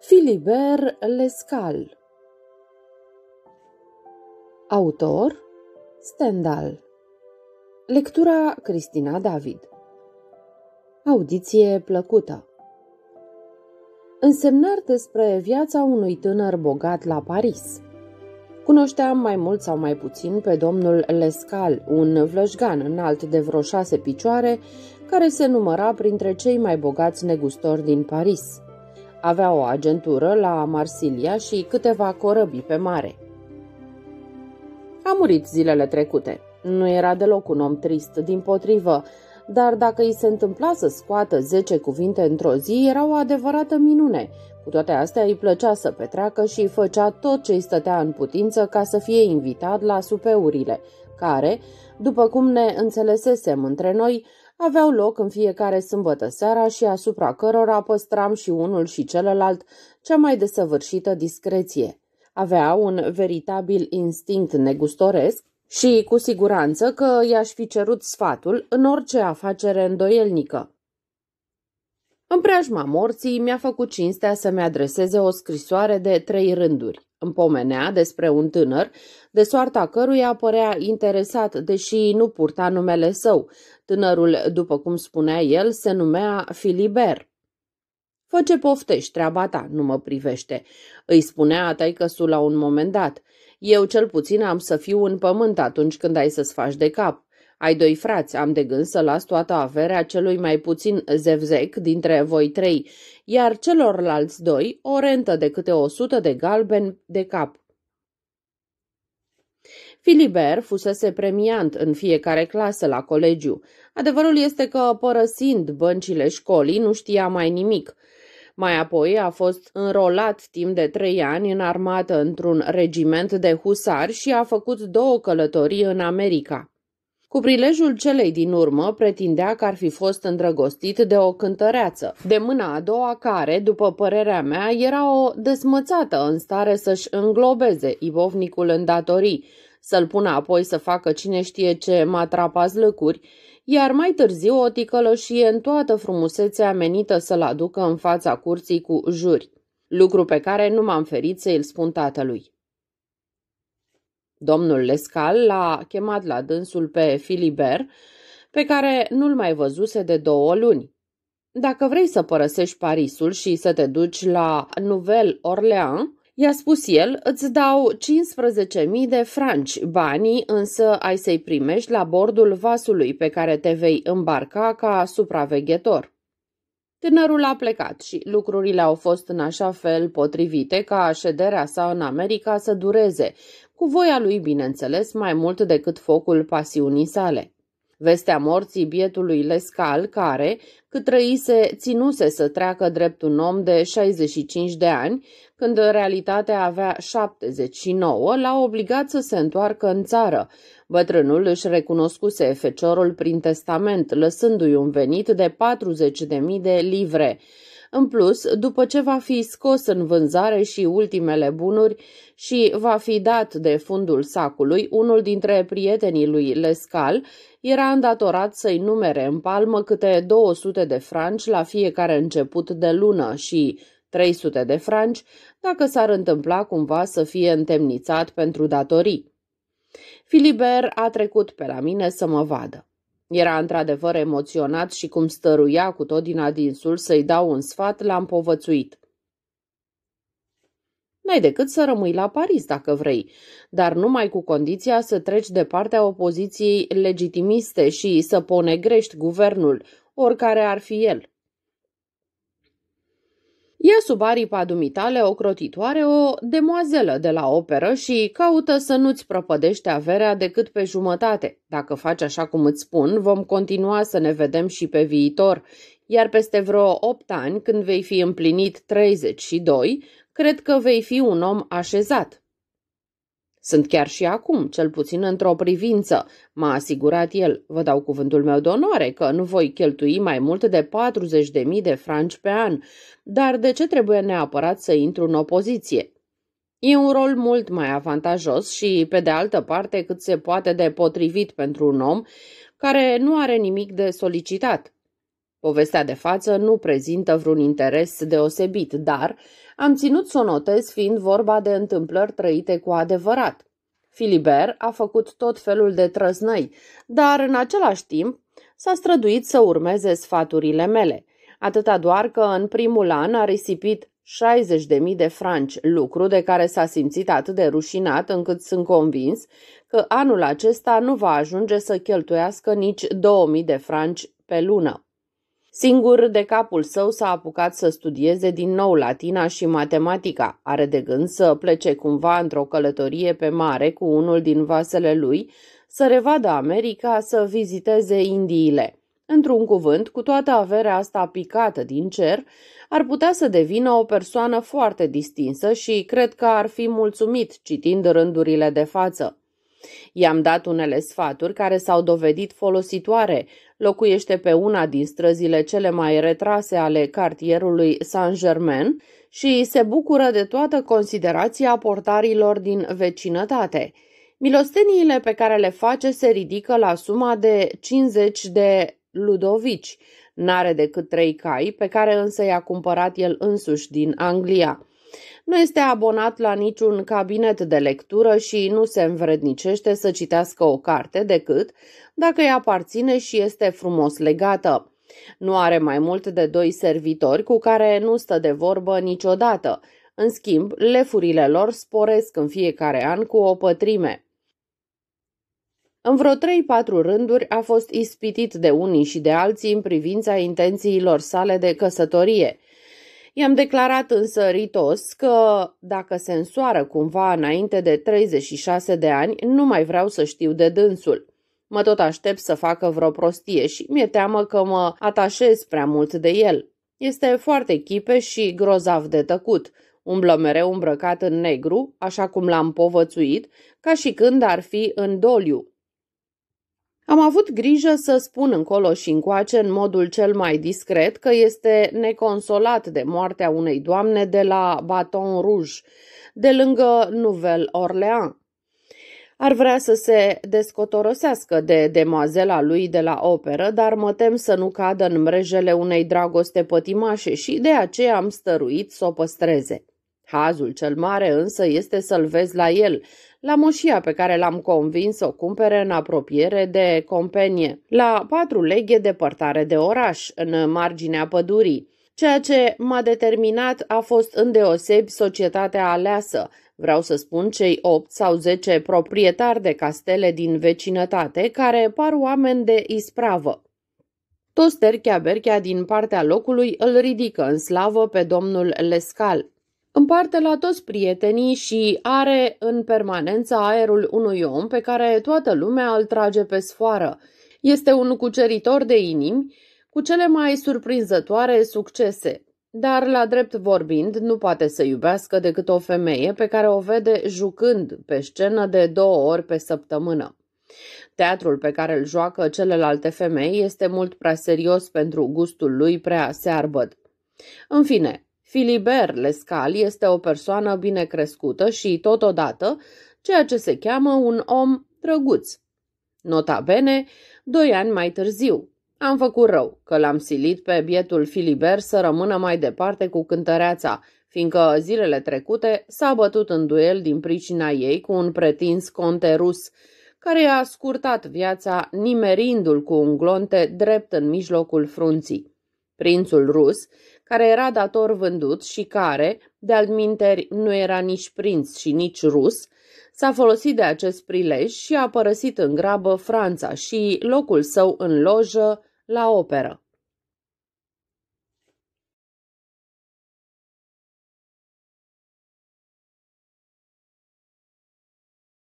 Philibert Lescal. Autor Stendhal. Lectura Cristina David. Audiție plăcută. Însemnări despre viața unui tânăr bogat la Paris. Cunoșteam mai mult sau mai puțin pe domnul Lescal, un vlășgan înalt de vreo șase picioare, care se număra printre cei mai bogați negustori din Paris – avea o agentură la Marsilia și câteva corăbii pe mare. A murit zilele trecute. Nu era deloc un om trist, din potrivă, dar dacă îi se întâmpla să scoată zece cuvinte într-o zi, era o adevărată minune. Cu toate astea îi plăcea să petreacă și făcea tot ce îi stătea în putință ca să fie invitat la supeurile, care, după cum ne înțelesesem între noi, aveau loc în fiecare sâmbătă seara și asupra cărora păstram și unul și celălalt cea mai desăvârșită discreție. Avea un veritabil instinct negustoresc și cu siguranță că i-aș fi cerut sfatul în orice afacere îndoielnică. În preajma morții mi-a făcut cinstea să-mi adreseze o scrisoare de trei rânduri. Îmi pomenea despre un tânăr, de soarta căruia părea interesat, deși nu purta numele său. Tânărul, după cum spunea el, se numea Filiber. Fă ce poftești, treaba ta, nu mă privește, îi spunea taicăsul la un moment dat. Eu cel puțin am să fiu în pământ atunci când ai să-ți faci de cap. Ai doi frați, am de gând să las toată averea celui mai puțin zevzec dintre voi trei, iar celorlalți doi o rentă de câte o sută de galben de cap. Filibert fusese premiant în fiecare clasă la colegiu. Adevărul este că, părăsind băncile școlii, nu știa mai nimic. Mai apoi a fost înrolat timp de trei ani în armată într-un regiment de husari și a făcut două călătorii în America. Cu prilejul celei din urmă, pretindea că ar fi fost îndrăgostit de o cântăreață, de mâna a doua care, după părerea mea, era o desmățată în stare să-și înglobeze ibovnicul în datorii, să-l pună apoi să facă cine știe ce matrapazlăcuri, iar mai târziu o ticălășie în toată frumusețea menită să-l aducă în fața curții cu juri, lucru pe care nu m-am ferit să-l spun tatălui. Domnul Lescal l-a chemat la dânsul pe Filibert, pe care nu-l mai văzuse de două luni. Dacă vrei să părăsești Parisul și să te duci la Nouvel Orleans, i-a spus el, îți dau 15.000 de franci, banii însă ai să-i primești la bordul vasului pe care te vei îmbarca ca supraveghetor. Tânărul a plecat și lucrurile au fost în așa fel potrivite ca șederea sa în America să dureze, cu voia lui, bineînțeles, mai mult decât focul pasiunii sale. Vestea morții bietului Lescal, care, cât trăise, ținuse să treacă drept un om de 65 de ani, când în realitate avea 79, l-a obligat să se întoarcă în țară. Bătrânul își recunoscuse feciorul prin testament, lăsându-i un venit de 40.000 de livre. În plus, după ce va fi scos în vânzare și ultimele bunuri și va fi dat de fundul sacului, unul dintre prietenii lui Lescal era îndatorat să-i numere în palmă câte 200 de franci la fiecare început de lună și 300 de franci dacă s-ar întâmpla cumva să fie întemnițat pentru datorii. Filibert a trecut pe la mine să mă vadă. Era într-adevăr emoționat și cum stăruia cu tot din adinsul să-i dau un sfat, l-am povățuit. N-ai decât să rămâi la Paris dacă vrei, dar numai cu condiția să treci de partea opoziției legitimiste și să ponegrești guvernul, oricare ar fi el. Ia sub aripa dumitale o crotitoare, o demoazelă de la operă și caută să nu-ți prăpădești averea decât pe jumătate. Dacă faci așa cum îți spun, vom continua să ne vedem și pe viitor, iar peste vreo opt ani, când vei fi împlinit 32, cred că vei fi un om așezat. Sunt chiar și acum, cel puțin într-o privință, m-a asigurat el. Vă dau cuvântul meu de onoare că nu voi cheltui mai mult de 40.000 de franci pe an, dar de ce trebuie neapărat să intru în opoziție? E un rol mult mai avantajos și, pe de altă parte, cât se poate de potrivit pentru un om care nu are nimic de solicitat. Povestea de față nu prezintă vreun interes deosebit, dar am ținut să o notez fiind vorba de întâmplări trăite cu adevărat. Filibert a făcut tot felul de trăznăi, dar în același timp s-a străduit să urmeze sfaturile mele, atâta doar că în primul an a risipit 60.000 de franci, lucru de care s-a simțit atât de rușinat încât sunt convins că anul acesta nu va ajunge să cheltuiască nici 2000 de franci pe lună. Singur de capul său s-a apucat să studieze din nou latina și matematica. Are de gând să plece cumva într-o călătorie pe mare cu unul din vasele lui, să revadă America, să viziteze Indiile. Într-un cuvânt, cu toată averea asta picată din cer, ar putea să devină o persoană foarte distinsă și cred că ar fi mulțumit citind rândurile de față. I-am dat unele sfaturi care s-au dovedit folositoare. Locuiește pe una din străzile cele mai retrase ale cartierului Saint-Germain și se bucură de toată considerația portarilor din vecinătate. Milosteniile pe care le face se ridică la suma de 50 de ludovici. N-are decât trei cai, pe care însă i-a cumpărat el însuși din Anglia. Nu este abonat la niciun cabinet de lectură și nu se învrednicește să citească o carte decât dacă îi aparține și este frumos legată. Nu are mai mult de doi servitori cu care nu stă de vorbă niciodată. În schimb, lefurile lor sporesc în fiecare an cu o pătrime. În vreo trei-patru rânduri a fost ispitit de unii și de alții în privința intențiilor sale de căsătorie – I-am declarat însă ritos că dacă se însoară cumva înainte de 36 de ani, nu mai vreau să știu de dânsul. Mă tot aștept să facă vreo prostie și mi-e teamă că mă atașez prea mult de el. Este foarte chipe și grozav de tăcut. Umblă mereu îmbrăcat în negru, așa cum l-am povățuit, ca și când ar fi în doliu. Am avut grijă să spun încolo și încoace în modul cel mai discret că este neconsolat de moartea unei doamne de la Baton Rouge, de lângă Nouvel Orleans. Ar vrea să se descotorosească de demoazela lui de la operă, dar mă tem să nu cadă în mrejele unei dragoste pătimașe și de aceea am stăruit să o păstreze. Hazul cel mare însă este să-l vezi la el, la moșia pe care l-am convins să o cumpere în apropiere de compenie, la patru leghe depărtare de oraș, în marginea pădurii. Ceea ce m-a determinat a fost îndeosebi societatea aleasă, vreau să spun cei opt sau zece proprietari de castele din vecinătate, care par oameni de ispravă. Toster Chiaberchea din partea locului îl ridică în slavă pe domnul Lescal. Împarte la toți prietenii și are în permanență aerul unui om pe care toată lumea îl trage pe sfoară. Este un cuceritor de inimi cu cele mai surprinzătoare succese, dar, la drept vorbind, nu poate să iubească decât o femeie pe care o vede jucând pe scenă de două ori pe săptămână. Teatrul pe care îl joacă celelalte femei este mult prea serios pentru gustul lui prea searbăd. În fine, Filibert Lescal este o persoană bine crescută și, totodată, ceea ce se cheamă un om drăguț. Nota bene, doi ani mai târziu. Am făcut rău că l-am silit pe bietul Filibert să rămână mai departe cu cântăreața, fiindcă zilele trecute s-a bătut în duel din pricina ei cu un pretins conte rus, care i-a scurtat viața nimerindu-l cu un glonte drept în mijlocul frunții. Prințul rus care era dator vândut și care, de altminteri, nu era nici prinț și nici rus, s-a folosit de acest prilej și a părăsit în grabă Franța și locul său în lojă la operă.